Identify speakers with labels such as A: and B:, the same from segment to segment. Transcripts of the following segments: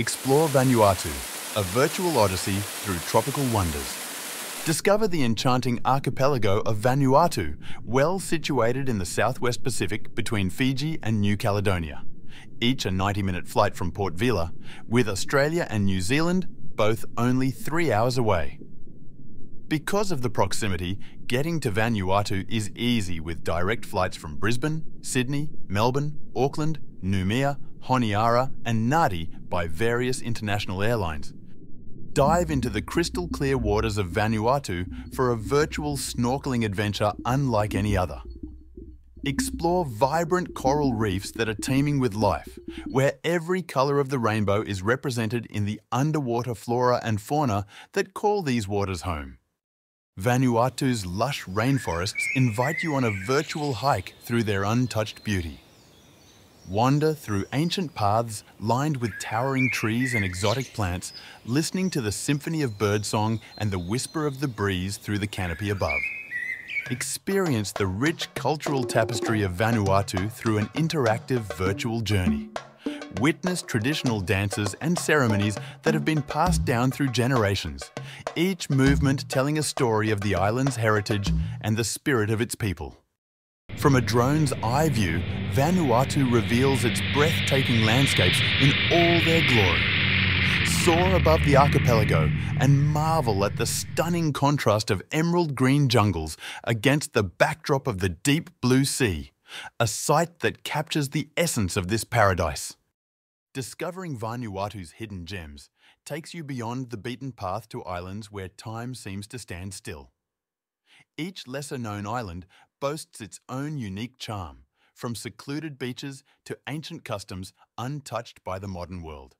A: Explore Vanuatu, a virtual odyssey through tropical wonders. Discover the enchanting archipelago of Vanuatu, well situated in the southwest Pacific between Fiji and New Caledonia. Each a 90-minute flight from Port Vila, with Australia and New Zealand both only three hours away. Because of the proximity, getting to Vanuatu is easy with direct flights from Brisbane, Sydney, Melbourne, Auckland, Noumea, Honiara and Nadi by various international airlines. Dive into the crystal clear waters of Vanuatu for a virtual snorkeling adventure unlike any other. Explore vibrant coral reefs that are teeming with life, where every colour of the rainbow is represented in the underwater flora and fauna that call these waters home. Vanuatu's lush rainforests invite you on a virtual hike through their untouched beauty. Wander through ancient paths lined with towering trees and exotic plants, listening to the symphony of birdsong and the whisper of the breeze through the canopy above. Experience the rich cultural tapestry of Vanuatu through an interactive virtual journey. Witness traditional dances and ceremonies that have been passed down through generations, each movement telling a story of the island's heritage and the spirit of its people. From a drone's eye view, Vanuatu reveals its breathtaking landscapes in all their glory. Soar above the archipelago and marvel at the stunning contrast of emerald green jungles against the backdrop of the deep blue sea, a sight that captures the essence of this paradise. Discovering Vanuatu's hidden gems takes you beyond the beaten path to islands where time seems to stand still. Each lesser known island boasts its own unique charm, from secluded beaches to ancient customs untouched by the modern world.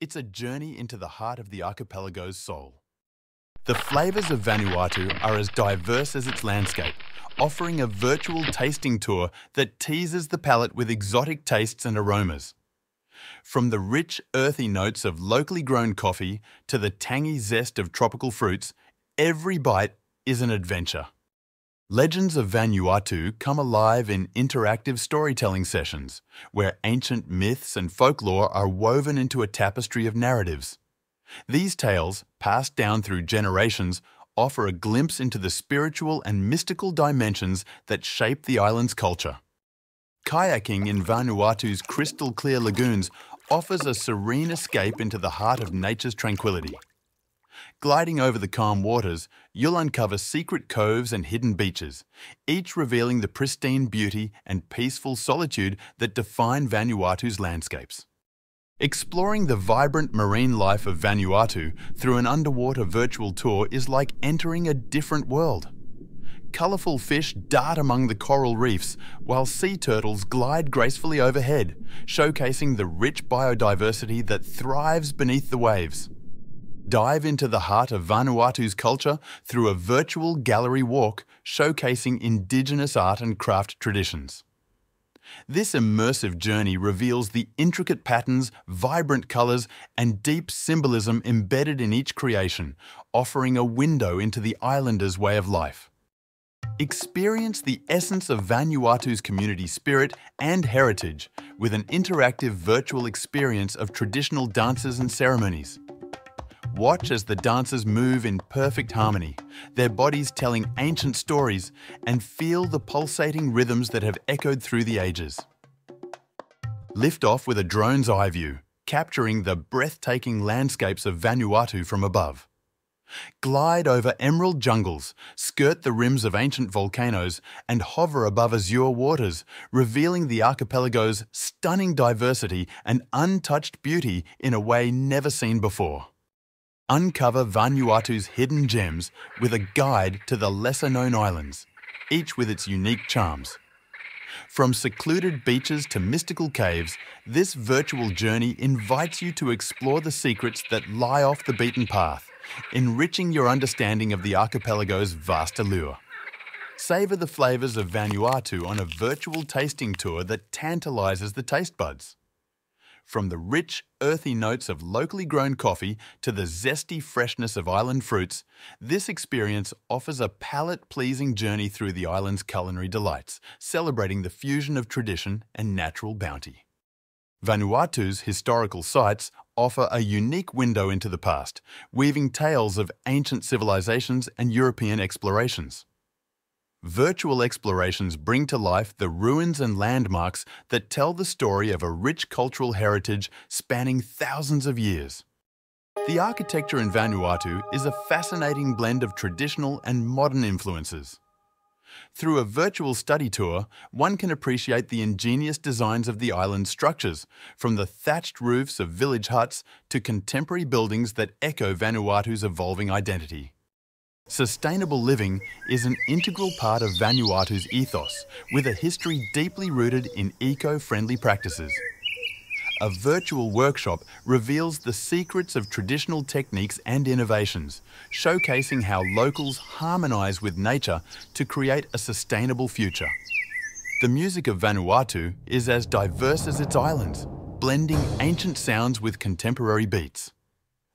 A: It's a journey into the heart of the archipelago's soul. The flavours of Vanuatu are as diverse as its landscape, offering a virtual tasting tour that teases the palate with exotic tastes and aromas. From the rich, earthy notes of locally grown coffee to the tangy zest of tropical fruits, every bite is an adventure. Legends of Vanuatu come alive in interactive storytelling sessions, where ancient myths and folklore are woven into a tapestry of narratives. These tales, passed down through generations, offer a glimpse into the spiritual and mystical dimensions that shape the island's culture. Kayaking in Vanuatu's crystal clear lagoons offers a serene escape into the heart of nature's tranquility. Gliding over the calm waters, you'll uncover secret coves and hidden beaches, each revealing the pristine beauty and peaceful solitude that define Vanuatu's landscapes. Exploring the vibrant marine life of Vanuatu through an underwater virtual tour is like entering a different world. Colourful fish dart among the coral reefs, while sea turtles glide gracefully overhead, showcasing the rich biodiversity that thrives beneath the waves. Dive into the heart of Vanuatu's culture through a virtual gallery walk showcasing Indigenous art and craft traditions. This immersive journey reveals the intricate patterns, vibrant colours and deep symbolism embedded in each creation, offering a window into the islanders' way of life. Experience the essence of Vanuatu's community spirit and heritage with an interactive virtual experience of traditional dances and ceremonies. Watch as the dancers move in perfect harmony, their bodies telling ancient stories, and feel the pulsating rhythms that have echoed through the ages. Lift off with a drone's eye view, capturing the breathtaking landscapes of Vanuatu from above. Glide over emerald jungles, skirt the rims of ancient volcanoes, and hover above azure waters, revealing the archipelago's stunning diversity and untouched beauty in a way never seen before. Uncover Vanuatu's hidden gems with a guide to the lesser-known islands, each with its unique charms. From secluded beaches to mystical caves, this virtual journey invites you to explore the secrets that lie off the beaten path, enriching your understanding of the archipelago's vast allure. Savour the flavours of Vanuatu on a virtual tasting tour that tantalises the taste buds. From the rich, earthy notes of locally grown coffee to the zesty freshness of island fruits, this experience offers a palate-pleasing journey through the island's culinary delights, celebrating the fusion of tradition and natural bounty. Vanuatu's historical sites offer a unique window into the past, weaving tales of ancient civilizations and European explorations. Virtual explorations bring to life the ruins and landmarks that tell the story of a rich cultural heritage spanning thousands of years. The architecture in Vanuatu is a fascinating blend of traditional and modern influences. Through a virtual study tour, one can appreciate the ingenious designs of the island's structures, from the thatched roofs of village huts to contemporary buildings that echo Vanuatu's evolving identity. Sustainable living is an integral part of Vanuatu's ethos, with a history deeply rooted in eco-friendly practices a virtual workshop reveals the secrets of traditional techniques and innovations, showcasing how locals harmonise with nature to create a sustainable future. The music of Vanuatu is as diverse as its islands, blending ancient sounds with contemporary beats.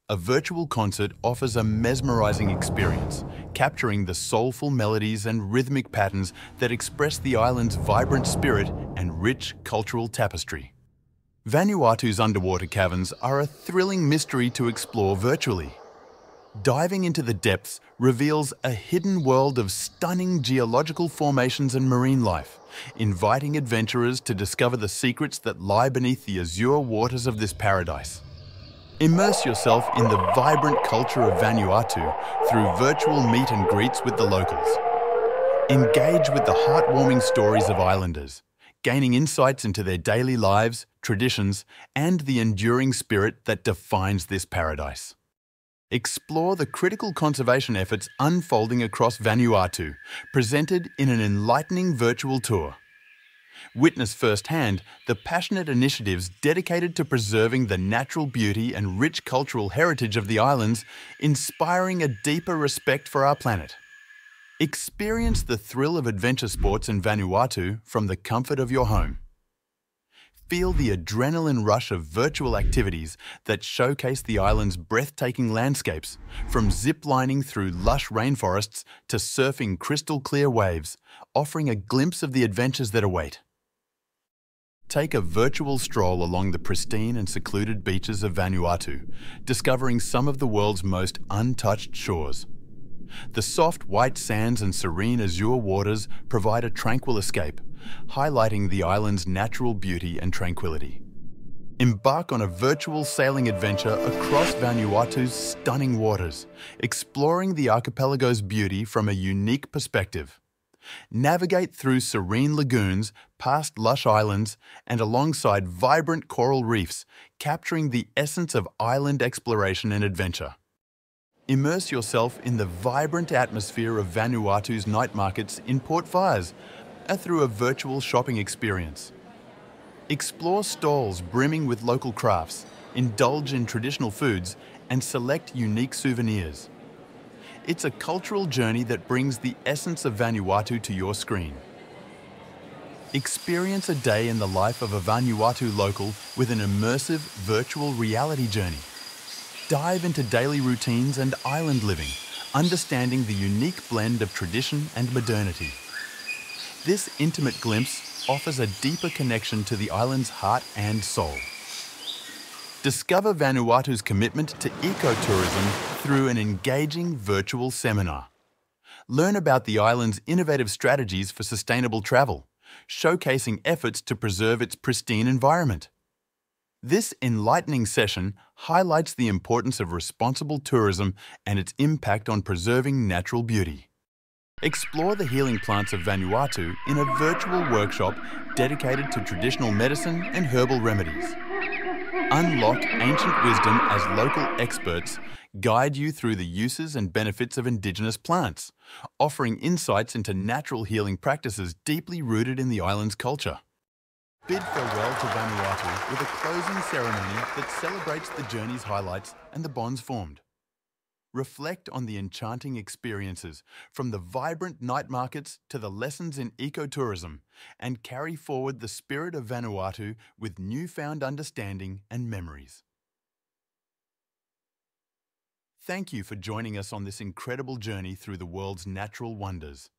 A: A virtual concert offers a mesmerising experience, capturing the soulful melodies and rhythmic patterns that express the island's vibrant spirit and rich cultural tapestry. Vanuatu's underwater caverns are a thrilling mystery to explore virtually. Diving into the depths reveals a hidden world of stunning geological formations and marine life, inviting adventurers to discover the secrets that lie beneath the azure waters of this paradise. Immerse yourself in the vibrant culture of Vanuatu through virtual meet and greets with the locals. Engage with the heartwarming stories of islanders, gaining insights into their daily lives, traditions, and the enduring spirit that defines this paradise. Explore the critical conservation efforts unfolding across Vanuatu, presented in an enlightening virtual tour. Witness firsthand the passionate initiatives dedicated to preserving the natural beauty and rich cultural heritage of the islands, inspiring a deeper respect for our planet. Experience the thrill of adventure sports in Vanuatu from the comfort of your home. Feel the adrenaline rush of virtual activities that showcase the island's breathtaking landscapes, from zip-lining through lush rainforests to surfing crystal clear waves, offering a glimpse of the adventures that await. Take a virtual stroll along the pristine and secluded beaches of Vanuatu, discovering some of the world's most untouched shores. The soft white sands and serene azure waters provide a tranquil escape, highlighting the island's natural beauty and tranquility. Embark on a virtual sailing adventure across Vanuatu's stunning waters, exploring the archipelago's beauty from a unique perspective. Navigate through serene lagoons, past lush islands, and alongside vibrant coral reefs, capturing the essence of island exploration and adventure. Immerse yourself in the vibrant atmosphere of Vanuatu's night markets in Port Vila uh, through a virtual shopping experience. Explore stalls brimming with local crafts, indulge in traditional foods, and select unique souvenirs. It's a cultural journey that brings the essence of Vanuatu to your screen. Experience a day in the life of a Vanuatu local with an immersive virtual reality journey. Dive into daily routines and island living, understanding the unique blend of tradition and modernity. This intimate glimpse offers a deeper connection to the island's heart and soul. Discover Vanuatu's commitment to ecotourism through an engaging virtual seminar. Learn about the island's innovative strategies for sustainable travel, showcasing efforts to preserve its pristine environment. This enlightening session highlights the importance of responsible tourism and its impact on preserving natural beauty. Explore the healing plants of Vanuatu in a virtual workshop dedicated to traditional medicine and herbal remedies. Unlock ancient wisdom as local experts guide you through the uses and benefits of indigenous plants, offering insights into natural healing practices deeply rooted in the island's culture. Bid farewell to Vanuatu with a closing ceremony that celebrates the journey's highlights and the bonds formed. Reflect on the enchanting experiences, from the vibrant night markets to the lessons in ecotourism, and carry forward the spirit of Vanuatu with newfound understanding and memories. Thank you for joining us on this incredible journey through the world's natural wonders.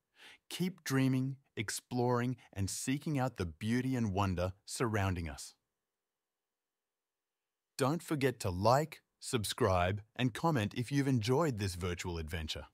A: Keep dreaming, exploring, and seeking out the beauty and wonder surrounding us. Don't forget to like, subscribe and comment if you've enjoyed this virtual adventure.